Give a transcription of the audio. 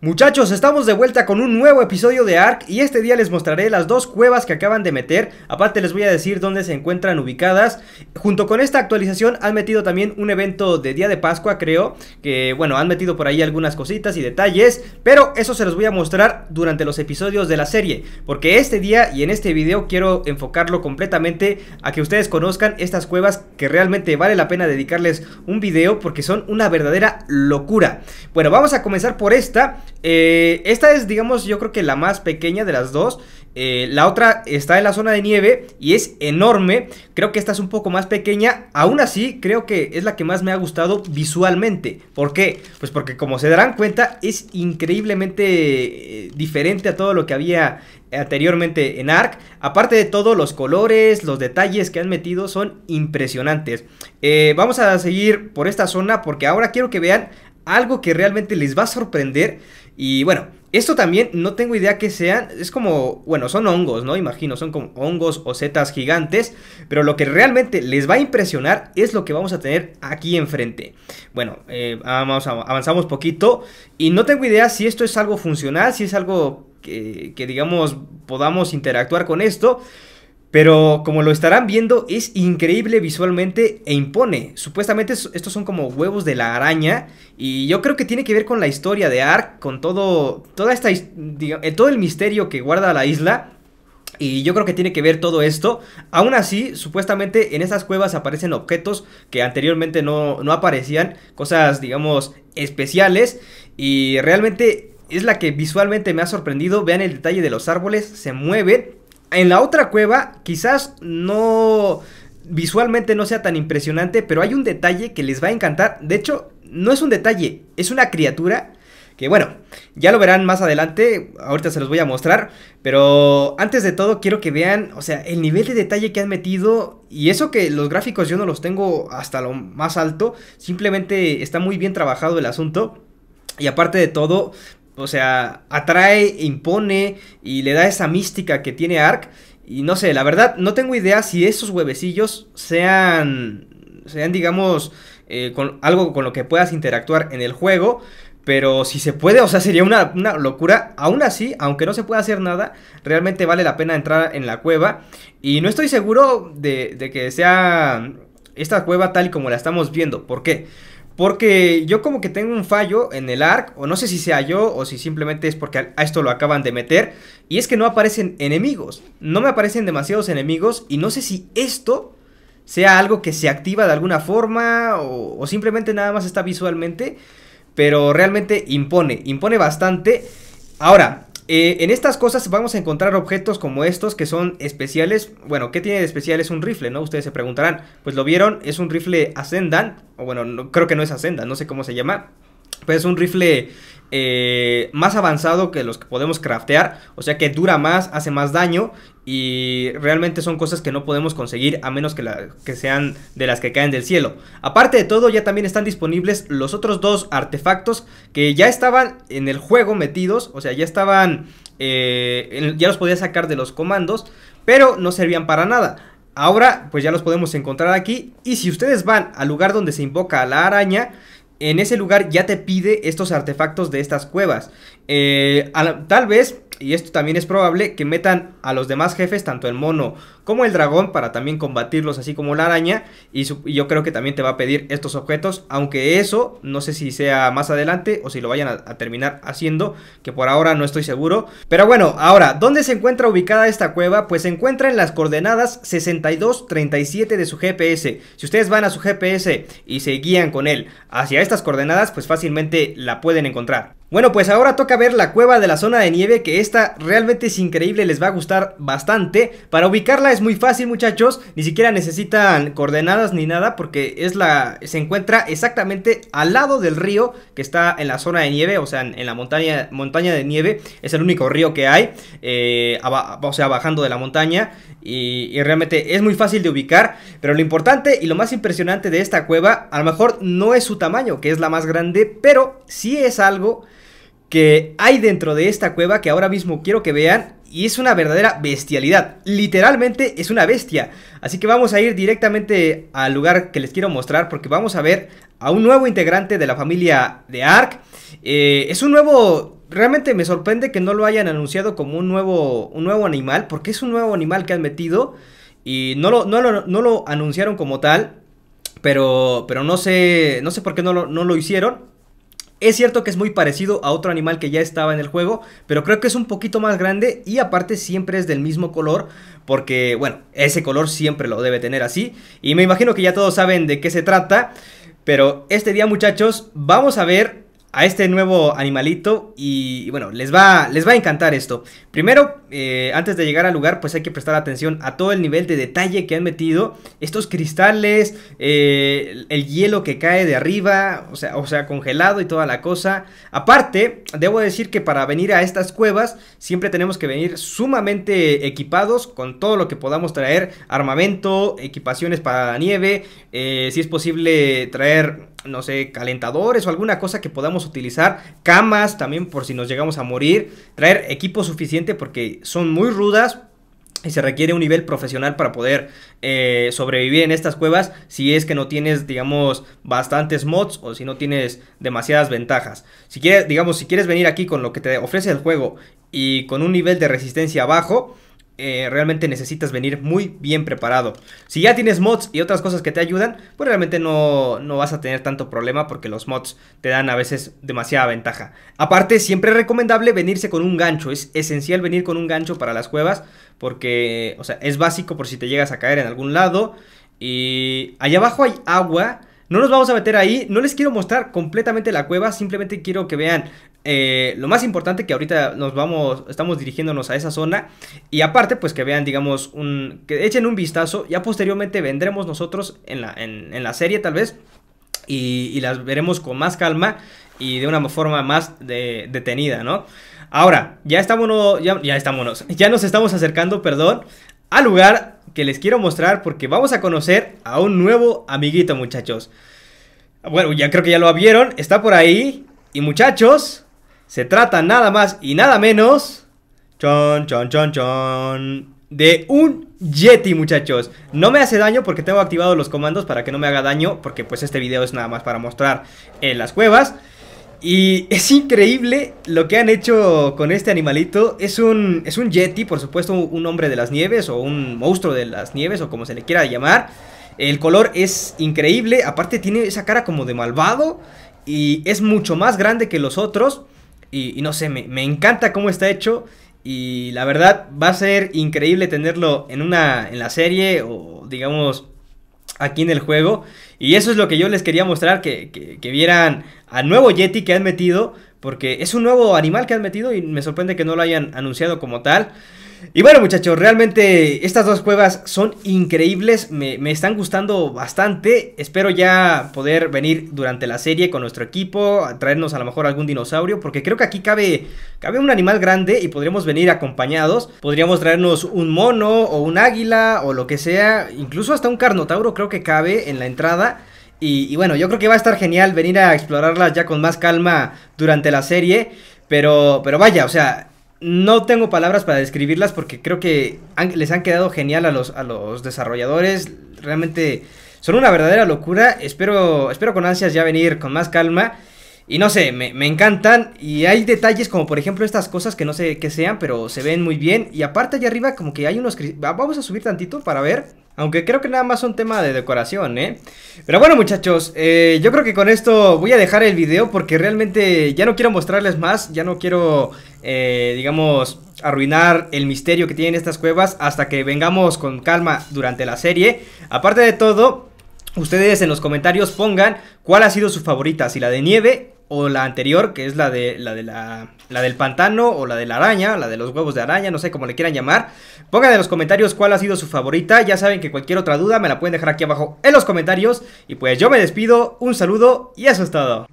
Muchachos, estamos de vuelta con un nuevo episodio de ARK y este día les mostraré las dos cuevas que acaban de meter, aparte les voy a decir dónde se encuentran ubicadas. Junto con esta actualización han metido también un evento de Día de Pascua creo, que bueno, han metido por ahí algunas cositas y detalles, pero eso se los voy a mostrar durante los episodios de la serie, porque este día y en este video quiero enfocarlo completamente a que ustedes conozcan estas cuevas que realmente vale la pena dedicarles un video porque son una verdadera locura. Bueno, vamos a comenzar por esta. Eh, esta es, digamos, yo creo que la más pequeña de las dos. Eh, la otra está en la zona de nieve y es enorme. Creo que esta es un poco más pequeña. Aún así, creo que es la que más me ha gustado visualmente. ¿Por qué? Pues porque como se darán cuenta, es increíblemente eh, diferente a todo lo que había anteriormente en Ark. Aparte de todo, los colores, los detalles que han metido son impresionantes. vamos a seguir por esta zona porque ahora quiero que vean algo que realmente les va a sorprender. Y bueno, esto también no tengo idea que sean, es como, bueno, son hongos, ¿no? Imagino, son como hongos o setas gigantes, pero lo que realmente les va a impresionar es lo que vamos a tener aquí enfrente. Bueno, eh, vamos, avanzamos poquito. Y no tengo idea si esto es algo funcional, si es algo que, que digamos podamos interactuar con esto, pero como lo estarán viendo, es increíble visualmente e impone. Supuestamente estos son como huevos de la araña. Y yo creo que tiene que ver con la historia de Ark, con todo, toda esta, eh, todo el misterio que guarda la isla. Y yo creo que tiene que ver todo esto. Aún así, supuestamente en estas cuevas aparecen objetos que anteriormente no, no aparecían. Cosas, digamos, especiales. Y realmente es la que visualmente me ha sorprendido. Vean el detalle de los árboles, se mueven en la otra cueva, quizás no visualmente no sea tan impresionante, pero hay un detalle que les va a encantar. De hecho, no es un detalle, es una criatura que bueno, ya lo verán más adelante, ahorita se los voy a mostrar, pero antes de todo quiero que vean, o sea, el nivel de detalle que han metido y eso que los gráficos yo no los tengo hasta lo más alto, simplemente está muy bien trabajado el asunto. Y aparte de todo, o sea, atrae, impone y le da esa mística que tiene Ark. Y no sé, la verdad, no tengo idea si esos huevecillos sean, sean digamos, eh, con algo con lo que puedas interactuar en el juego. Pero si se puede, o sea, sería una, locura. Aún así, aunque no se pueda hacer nada, realmente vale la pena entrar en la cueva. Y no estoy seguro de, de que sea esta cueva tal y como la estamos viendo. ¿Por qué? Porque yo como que tengo un fallo en el ARC, o no sé si sea yo, o si simplemente es porque a esto lo acaban de meter, y es que no aparecen enemigos, no me aparecen demasiados enemigos, y no sé si esto sea algo que se activa de alguna forma, o, simplemente nada más está visualmente, pero realmente impone, impone bastante. Ahora, eh, en estas cosas vamos a encontrar objetos como estos que son especiales. Bueno, ¿qué tiene de especial? Es un rifle, ¿no? Ustedes se preguntarán. Pues lo vieron, es un rifle Ascendan. O bueno, no, creo que no es Ascendan, no sé cómo se llama. Pero es un rifle eh, más avanzado que los que podemos craftear, o sea que dura más, hace más daño y realmente son cosas que no podemos conseguir a menos que, que sean de las que caen del cielo. Aparte de todo, ya también están disponibles los otros dos artefactos que ya estaban en el juego metidos, o sea, ya estaban, eh, ya los podía sacar de los comandos, pero no servían para nada. Ahora, pues ya los podemos encontrar aquí. Y si ustedes van al lugar donde se invoca a la araña, en ese lugar ya te pide estos artefactos de estas cuevas. Eh, tal vez y esto también es probable que metan a los demás jefes, tanto el mono como el dragón, para también combatirlos así como la araña. Y, yo creo que también te va a pedir estos objetos, aunque eso no sé si sea más adelante o si lo vayan a, a, terminar haciendo, que por ahora no estoy seguro. Pero bueno, ahora, ¿dónde se encuentra ubicada esta cueva? Pues se encuentra en las coordenadas 6237 de su GPS. Si ustedes van a su GPS y se guían con él hacia estas coordenadas, pues fácilmente la pueden encontrar. Bueno, pues ahora toca ver la cueva de la zona de nieve, que esta realmente es increíble, les va a gustar bastante. Para ubicarla es muy fácil, muchachos, ni siquiera necesitan coordenadas ni nada, porque es la se encuentra exactamente al lado del río que está en la zona de nieve, o sea, en, la montaña, montaña de nieve, es el único río que hay, eh, o sea, bajando de la montaña, y, y realmente es muy fácil de ubicar, pero lo importante y lo más impresionante de esta cueva, a lo mejor no es su tamaño, que es la más grande, pero sí es algo que hay dentro de esta cueva que ahora mismo quiero que vean y es una verdadera bestialidad. Literalmente es una bestia. Así que vamos a ir directamente al lugar que les quiero mostrar porque vamos a ver a un nuevo integrante de la familia de Ark. Eh, es un nuevo realmente me sorprende que no lo hayan anunciado como un nuevo, un nuevo animal, porque es un nuevo animal que han metido y no lo, no no lo anunciaron como tal, pero, pero no, sé, no sé por qué no lo, no lo hicieron. Es cierto que es muy parecido a otro animal que ya estaba en el juego, pero creo que es un poquito más grande y aparte siempre es del mismo color, porque bueno, ese color siempre lo debe tener así. Y me imagino que ya todos saben de qué se trata, pero este día muchachos vamos a ver a este nuevo animalito y, bueno, les va, les va a encantar esto. Primero, eh, antes de llegar al lugar, pues hay que prestar atención a todo el nivel de detalle que han metido. Estos cristales, eh, el hielo que cae de arriba, o sea, o sea, congelado y toda la cosa. Aparte, debo decir que para venir a estas cuevas siempre tenemos que venir sumamente equipados con todo lo que podamos traer. Armamento, equipaciones para la nieve, eh, si es posible traer no sé, calentadores o alguna cosa que podamos utilizar, camas también por si nos llegamos a morir, traer equipo suficiente porque son muy rudas, y se requiere un nivel profesional para poder eh, sobrevivir en estas cuevas si es que no tienes, digamos, bastantes mods o si no tienes demasiadas ventajas. Si quieres, digamos, si quieres venir aquí con lo que te ofrece el juego y con un nivel de resistencia bajo, eh, realmente necesitas venir muy bien preparado. Si ya tienes mods y otras cosas que te ayudan, pues realmente no, no, vas a tener tanto problema porque los mods te dan a veces demasiada ventaja. Aparte, siempre es recomendable venirse con un gancho. Es esencial venir con un gancho para las cuevas porque, o sea, es básico por si te llegas a caer en algún lado. Y allá abajo hay agua. No nos vamos a meter ahí, no les quiero mostrar completamente la cueva, simplemente quiero que vean eh, lo más importante que ahorita nos vamos, estamos dirigiéndonos a esa zona y aparte pues que vean digamos un, que echen un vistazo, ya posteriormente vendremos nosotros en la, en, la serie tal vez y, las veremos con más calma y de una forma más detenida, ¿no? Ahora, ya estamos, ya, ya estamos, ya nos estamos acercando, perdón, al lugar que les quiero mostrar porque vamos a conocer a un nuevo amiguito muchachos. Bueno, ya creo que ya lo vieron, está por ahí y muchachos, se trata nada más y nada menos. Chon, chon, chon, chon. De un Yeti, muchachos. No me hace daño porque tengo activados los comandos para que no me haga daño. Porque pues este video es nada más para mostrar en eh, las cuevas. Y es increíble lo que han hecho con este animalito. Es un, es un Yeti, por supuesto, un hombre de las nieves o un monstruo de las nieves o como se le quiera llamar. El color es increíble, aparte tiene esa cara como de malvado y es mucho más grande que los otros. Y, no sé, me, encanta cómo está hecho. Y la verdad va a ser increíble tenerlo en una en la serie o digamos aquí en el juego. Y eso es lo que yo les quería mostrar, que, que, que vieran al nuevo Yeti que han metido. Porque es un nuevo animal que han metido y me sorprende que no lo hayan anunciado como tal. Y bueno muchachos, realmente estas dos cuevas son increíbles, me, están gustando bastante, espero ya poder venir durante la serie con nuestro equipo, a traernos a lo mejor algún dinosaurio, porque creo que aquí cabe, cabe un animal grande y podríamos venir acompañados, podríamos traernos un mono o un águila o lo que sea, incluso hasta un carnotauro creo que cabe en la entrada. Y, y bueno, yo creo que va a estar genial venir a explorarlas ya con más calma durante la serie, pero, pero vaya, o sea, no tengo palabras para describirlas porque creo que les han quedado genial a los, a los desarrolladores. Realmente son una verdadera locura. Espero, espero con ansias ya venir con más calma. Y no sé, me, me, encantan. Y hay detalles como por ejemplo estas cosas que no sé qué sean, pero se ven muy bien. Y aparte allá arriba como que hay unos... Vamos a subir tantito para ver. Aunque creo que nada más son tema de decoración, ¿eh? Pero bueno, muchachos, eh, yo creo que con esto voy a dejar el video porque realmente ya no quiero mostrarles más, ya no quiero, eh, digamos, arruinar el misterio que tienen estas cuevas hasta que vengamos con calma durante la serie. Aparte de todo, ustedes en los comentarios pongan cuál ha sido su favorita, si la de nieve o la anterior, que es la de la de la, la, del pantano o la de la araña, la de los huevos de araña, no sé cómo le quieran llamar. Pongan en los comentarios cuál ha sido su favorita. Ya saben que cualquier otra duda me la pueden dejar aquí abajo en los comentarios. Y pues yo me despido, un saludo y eso es todo.